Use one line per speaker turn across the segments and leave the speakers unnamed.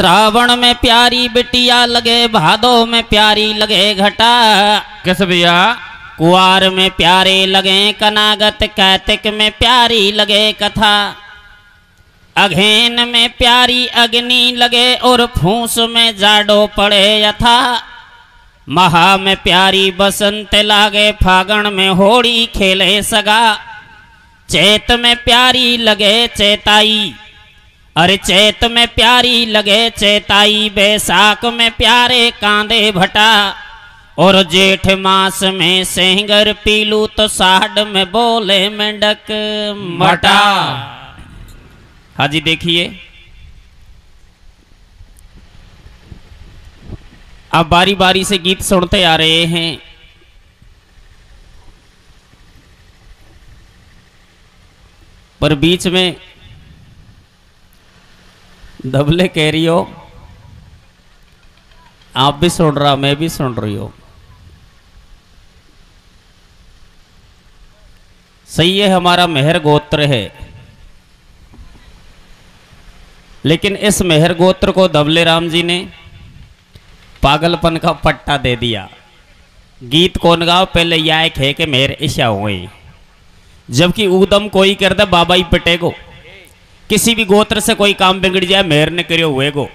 श्रावण में प्यारी बिटिया लगे भादो में प्यारी लगे घटा।
किस भैया?
कुआर में प्यारे लगे कनागत कैतिक में प्यारी लगे कथा। अघेन में प्यारी अग्नि लगे और फूस में जाडो पड़े यथा। महा में प्यारी बसंत लागे फागण में होड़ी खेले सगा। चेत में प्यारी लगे चेताई। अरे चैत में प्यारी लगे चेताई, बैसाख में प्यारे कांदे भटा। और जेठ मास में सेंगर पीलू तो साढ़ में बोले मेंढक मटा। हाजी देखिए। आप बारी बारी से गीत सुनते आ रहे हैं। पर बीच में दबले कह रही हो आप भी सुन रहा, मैं भी सुन रही हो। सही है, हमारा मेहर गोत्र है। लेकिन इस मेहर गोत्र को दबले राम जी ने पागलपन का पट्टा दे दिया। गीत कौन गाओ, पहले यह खे के मेहर ईशा हुए जबकि उदम कोई कर दे बाबा ही पिटेगो। किसी भी गोत्र से कोई काम बिगड़ जाए, मेहर ने करियो हुए गो।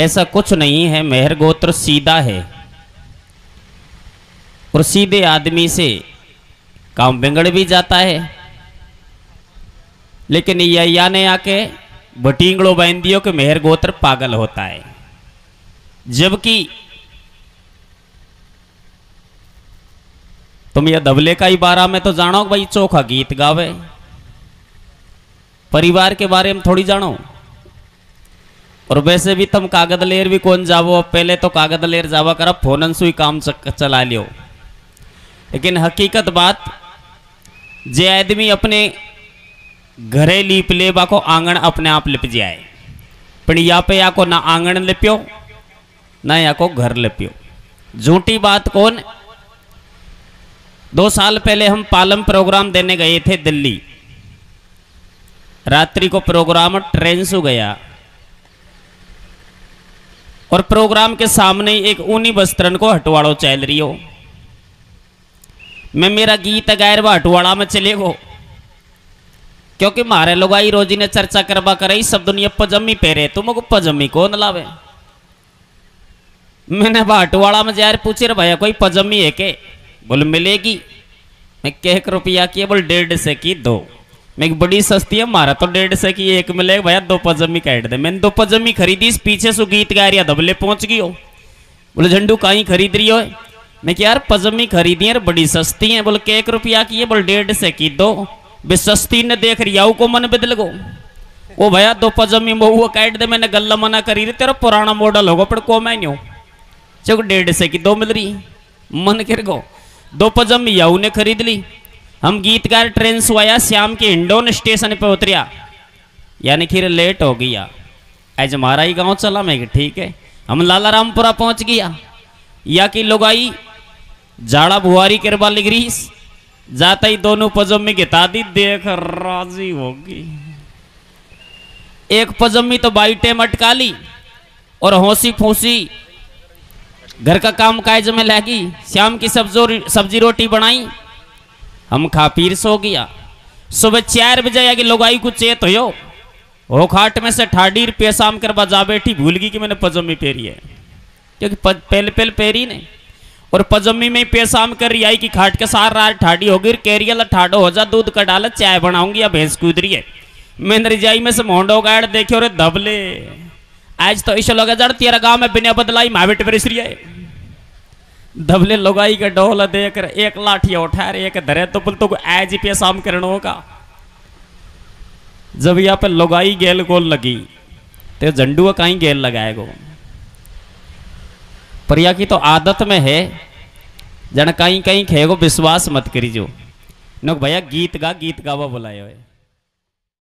ऐसा कुछ नहीं है, मेहर गोत्र सीधा है। और सीधे आदमी से काम बिगड़ भी जाता है। लेकिन या ने आके भटींगड़ो बहन दियो कि मेहर गोत्र पागल होता है। जबकि तुम यह दबले का ही बारा में तो जानो भाई चोखा गीत गावे। परिवार के बारे में थोड़ी जानो। और वैसे भी तुम कागद लेर भी कौन जावो? पहले तो कागद लेर जावा कर फोनन सुई काम चला लियो। लेकिन हकीकत बात, जे आदमी अपने घरे लीप ले बाको आँगन अपने आप लिप जाए, पण या पे या को ना आँगन लिप्यो, ना या को घर लिप्यो। झूठी बात कौन? दो साल पहले हम पालम प्रोग्राम देने गए थे दिल्ली। रात्रि को प्रोग्राम ट्रेन से गया। और प्रोग्राम के सामने एक ऊनी वस्त्रन को हटवाड़ो चल रही हो मैं मेरा गीत गैर व हटवाड़ा में चले गो। क्योंकि मारे लोग आई रोजी ने चर्चा करवा करे, सब दुनिया पजमी पेरे तुम को पजमी कौन लावे? मैंने हटवाड़ा में जा पूछे रे भैया कोई पजमी है के बोल, मिलेगी। मैं कह रुपया की बोल, डेढ़ से की दो। मैं बड़ी सस्ती है, मारा तो डेढ़ से की एक मिलेगा, भैया, दो पजमी काट दे। मैंने दो पजमी खरीदी, इस पीछे सु गीत गा रही दबले पहुँच गई हो। बोले, झंडू, कहीं खरीद रही हो? मैं क्या यार, पजमी खरीदी है बड़ी सस्ती है। बोले एक रुपया की है, बोले, डेढ़ से की दो। बे, सस्ती ने देख रही आऊ को मन बदल गो। वो भैया, दो पजमी बहु काट दे, मैंने गल्ला मना करी रही तेरा पुराना मॉडल होगा, पर को मैं नहीं चलो, डेढ़ से की दो मिल रही। मन कर गो। दो पजमी याऊ ने खरीद ली। हम गीतकार ट्रेन से आया श्याम के इंडोन स्टेशन पे उतरिया। यानी कि लेट हो गया। आज हमारा ही गाँव चला मैं ठीक है। हम लाला रामपुरा पहुँच गया। या कि लोग आई जाड़ा बुहारी करवा लिख रही जाता ही दोनों पजमी गिता दी, देख राज़ी होगी एक पजमी तो बाई टेम अटका ली और हौसी फूसी घर का काम काज में लगी। श्याम की सब्ज़ी सब्ज़ी रोटी बनाई। हम खा पीर सो गया। सुबह चार बजे आगे लोग आई कुछ चेत हो हो खाट में से ठाडी रुपये शाम करवा जा बैठी, भूल गई कि मैंने पजमी पेरी है। क्योंकि पहले पहले पेरी ने और पजमी में पेशाम कर रही आई कि खाट के सार रात ठाडी होगी केरियल ठाडो हो जा, दूध का डाल, चाय बनाऊँगी या भैंस कूद रही है मैंने रिजाई में से मोहडो गाड़ देखे और दबले। आज तो ऐसा लगा जड़, तेरा गाँव में बिना बदलाई माविट बरस रही है। दबले लोगाई के डोल देख एक लाठिया उठा रहे, एक धरे तो बोल तो आज ही पेशाम करना होगा। जब यहाँ पे लोगाई गेल गोल लगी तो झंडू कहीं गेल लगाएगो? पर या की तो आदत में है, जन कहीं कहीं खेगो, विश्वास मत करी जो नो भैया गीत गा, गीत गावा बुलाए हुए।